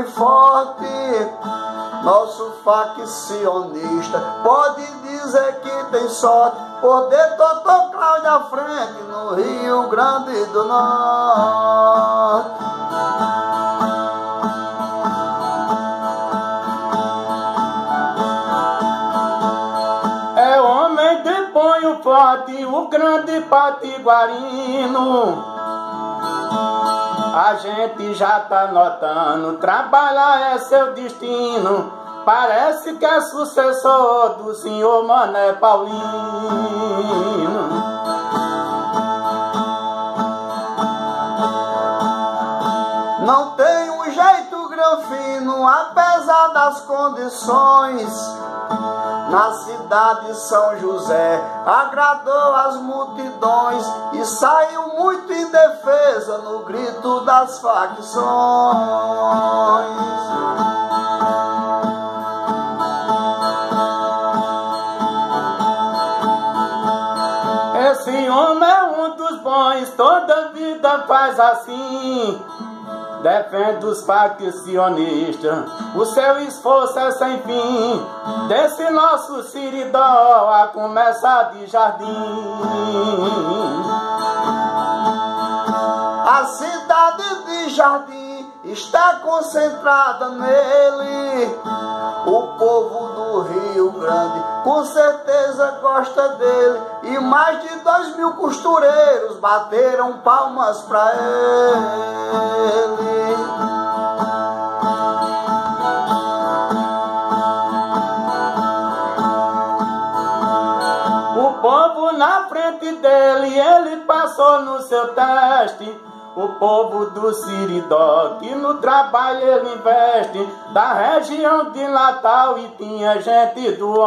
e forte. Nosso faccionista pode dizer que tem sorte por ter Totó Cláudio à frente no Rio Grande do Norte. É homem de ponho forte, o grande patiguarino. A gente já tá notando, trabalhar é seu destino. Parece que é sucessor do senhor Mané Paulino. Não tem um jeito granfino, apesar das condições. Na cidade de São José, agradou as multidões e saiu muito indefesa no grito das facções. Esse homem é um dos bons, toda vida faz assim. Defende os faccionistas, o seu esforço é sem fim. Desse nosso Siridó a começar de jardim. A cidade de Jardim está concentrada nele. O povo do Rio Grande com certeza gosta dele. E mais de dois mil costureiros bateram palmas pra ele. O povo na frente dele, ele passou no seu teste. O povo do Siridó, que no trabalho ele investe, da região de Natal e tinha gente do